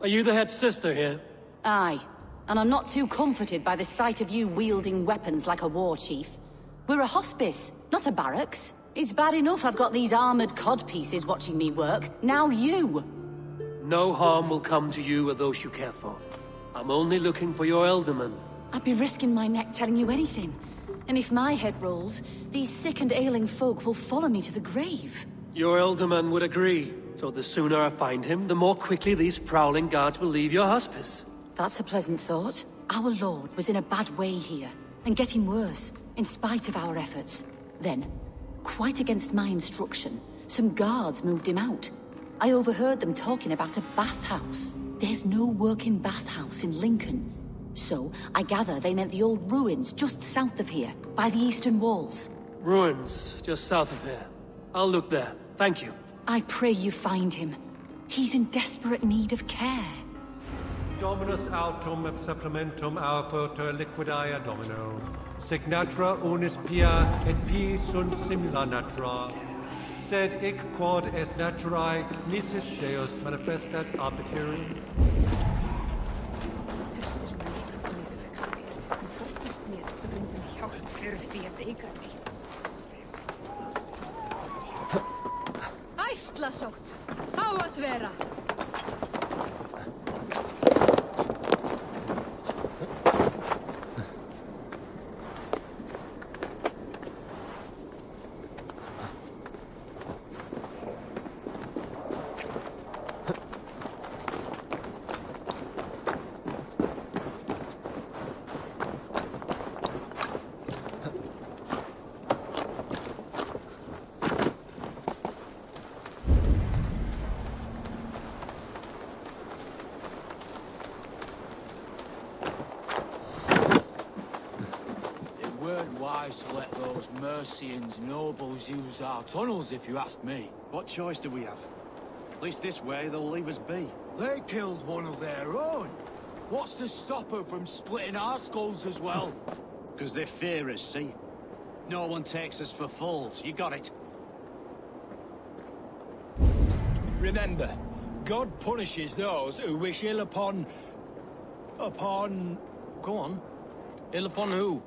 Are you the head sister here? Aye. And I'm not too comforted by the sight of you wielding weapons like a war chief. We're a hospice, not a barracks. It's bad enough I've got these armored codpieces watching me work. Now you! No harm will come to you or those you care for. I'm only looking for your Ealdorman. I'd be risking my neck telling you anything. And if my head rolls, these sick and ailing folk will follow me to the grave. Your Ealdorman would agree. So the sooner I find him, the more quickly these prowling guards will leave your hospice. That's a pleasant thought. Our lord was in a bad way here, and getting worse, in spite of our efforts. Then, quite against my instruction, some guards moved him out. I overheard them talking about a bathhouse. There's no working bathhouse in Lincoln. So, I gather they meant the old ruins just south of here, by the eastern walls. Ruins, just south of here. I'll look there. Thank you. I pray you find him. He's in desperate need of care. Dominus autum et supplementum alphoter liquidae domino. Signatra unis pia et pi sunt simila natura. Sed ic quod est naturae nisis Deus manifestat arbiterum. Æslasótt, á að vera. Mercians nobles use our tunnels, if you ask me. What choice do we have? At least this way they'll leave us be. They killed one of their own. What's to stop them from splitting our skulls as well? Because they fear us, see? No one takes us for fools. You got it. Remember, God punishes those who wish ill upon... upon... Go on. Ill upon who?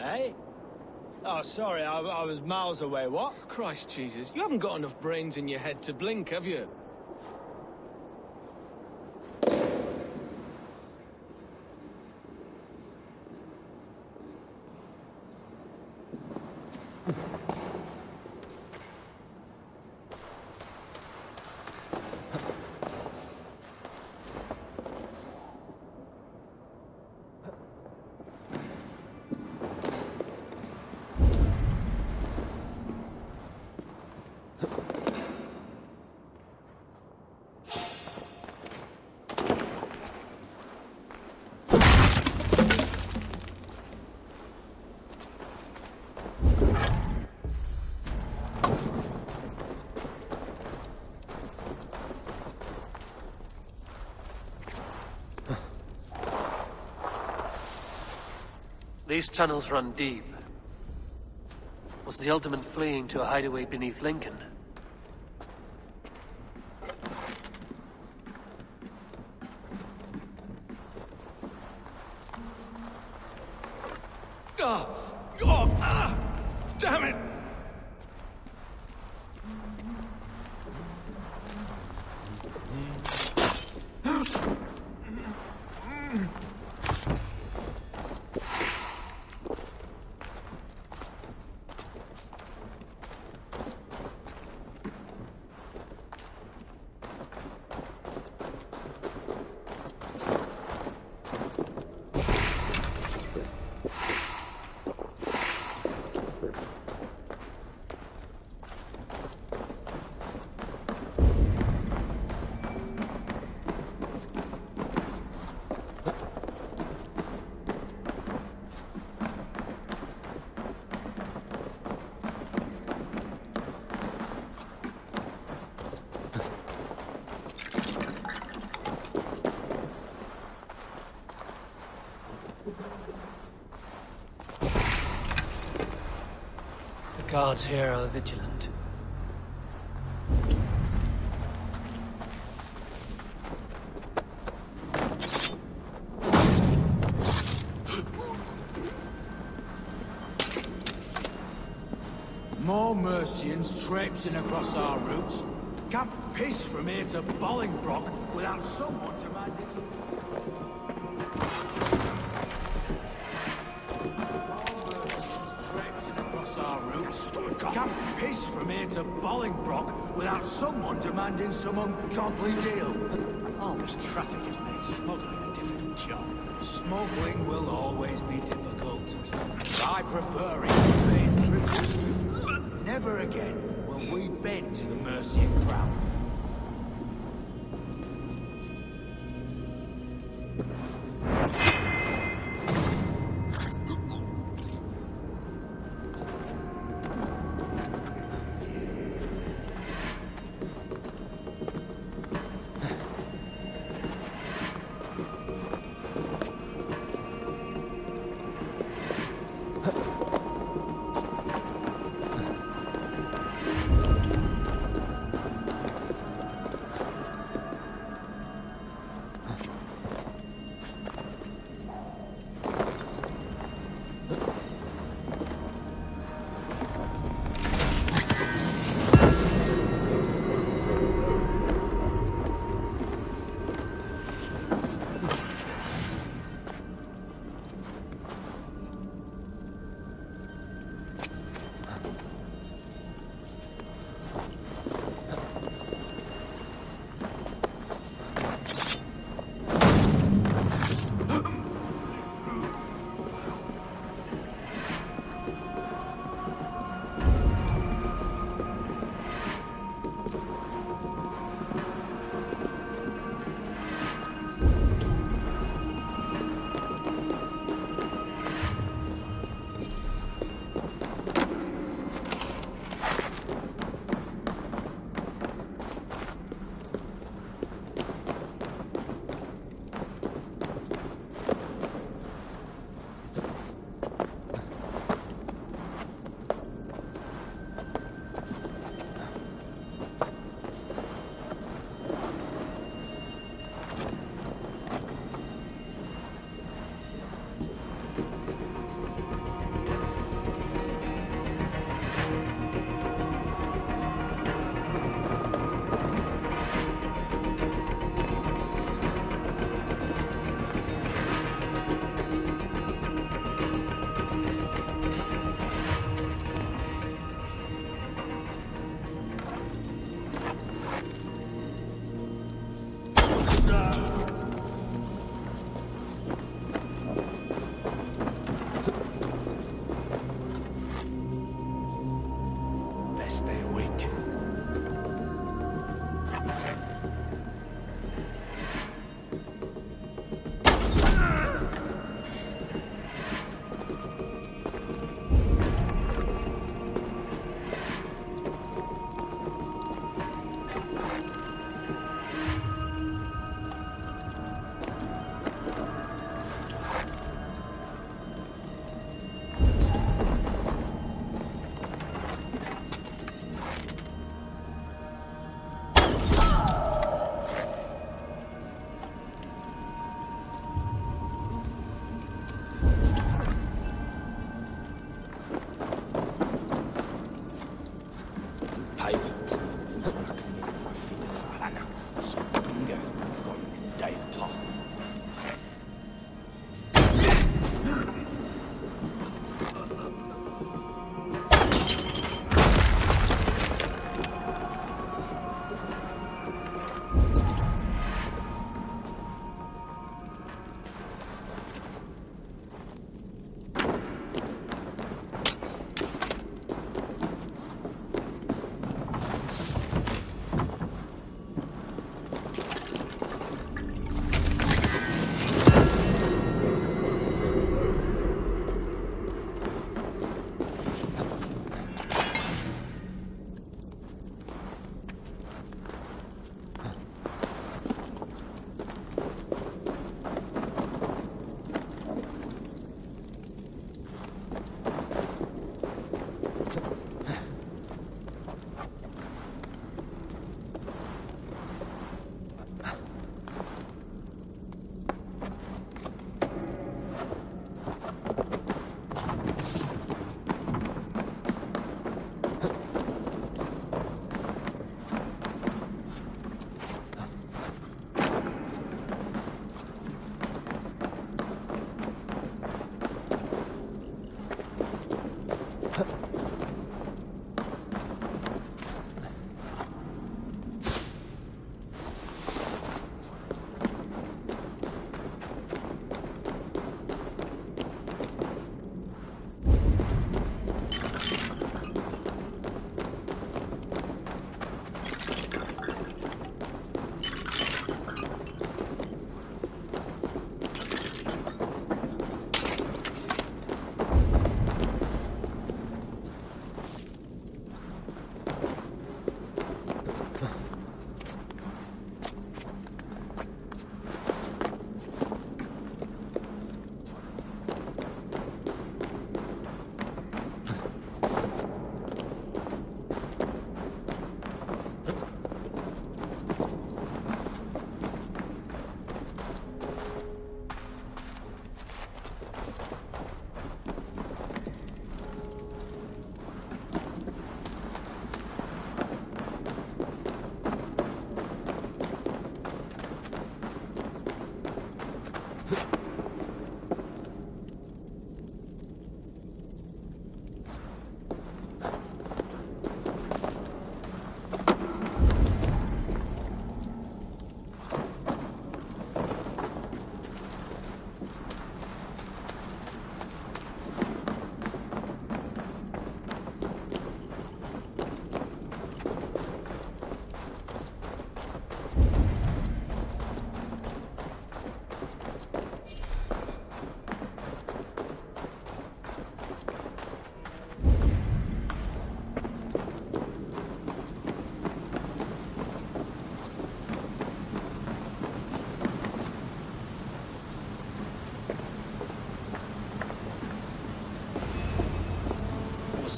Eh? Oh, sorry, I, I was miles away. What? Christ Jesus, you haven't got enough brains in your head to blink, have you? These tunnels run deep. Was the Ealdorman fleeing to a hideaway beneath Lincoln? Guards here are vigilant. More Mercians traipsing across our routes. Can't piss from here to Bolingbroke without someone to manage. Piss from here to Bolingbroke without someone demanding some ungodly deal. All this traffic has made smuggling a difficult job. Smuggling will always be difficult. I prefer it to paying tribute. Never again will we bend to the Mercian crown.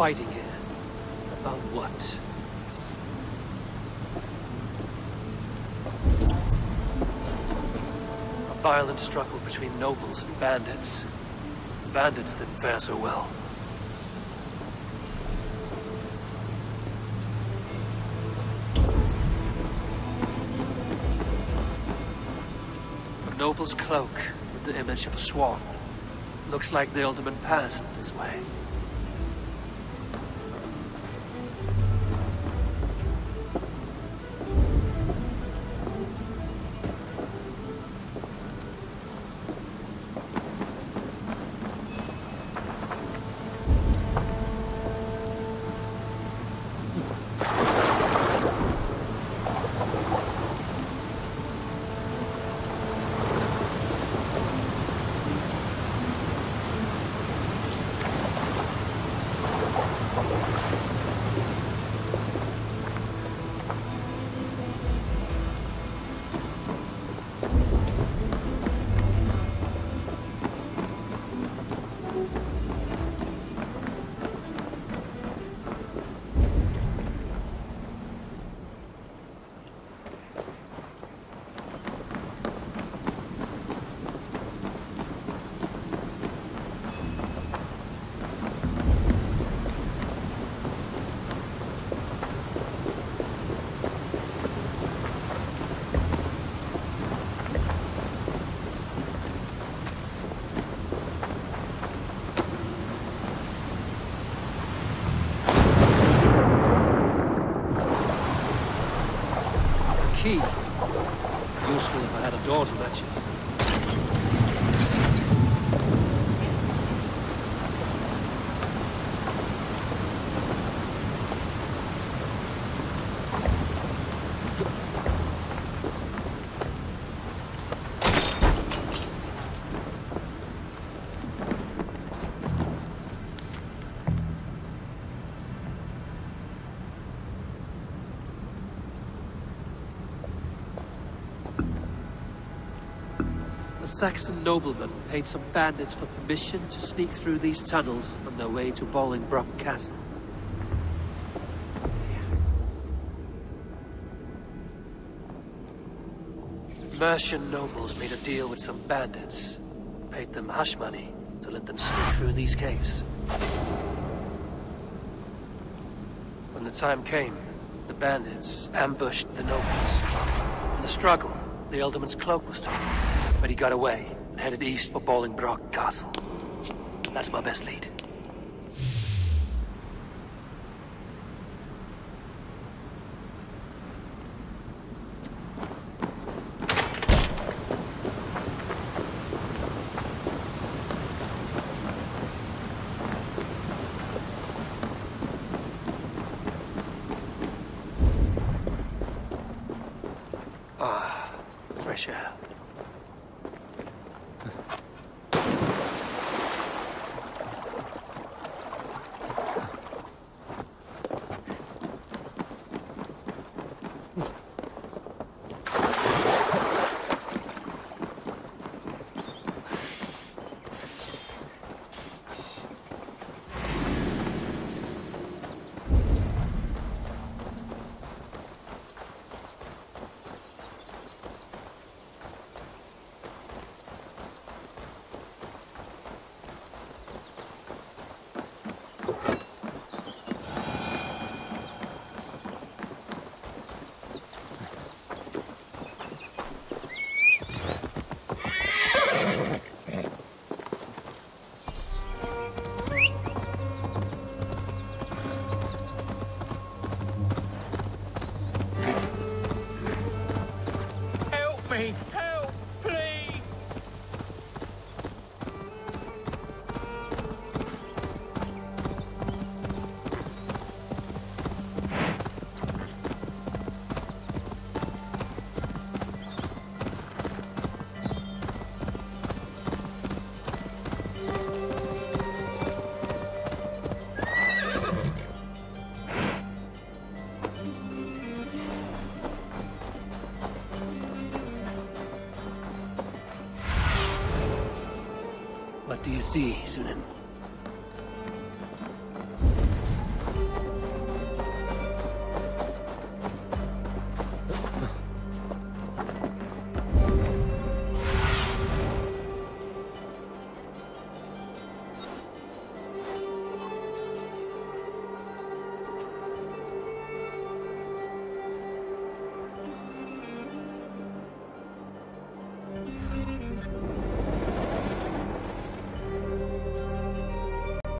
Fighting here. About what? A violent struggle between nobles and bandits. Bandits didn't fare so well. A noble's cloak with the image of a swan. Looks like the ealdorman passed this way. Saxon nobleman paid some bandits for permission to sneak through these tunnels on their way to Bolingbroke Castle. Mercian nobles made a deal with some bandits, paid them hush money to let them sneak through these caves. When the time came, the bandits ambushed the nobles. In the struggle, the Ealdorman's cloak was torn, but he got away and headed east for Bolingbroke Castle. That's my best lead. Ah, fresh air. Me! What do you see, Synin?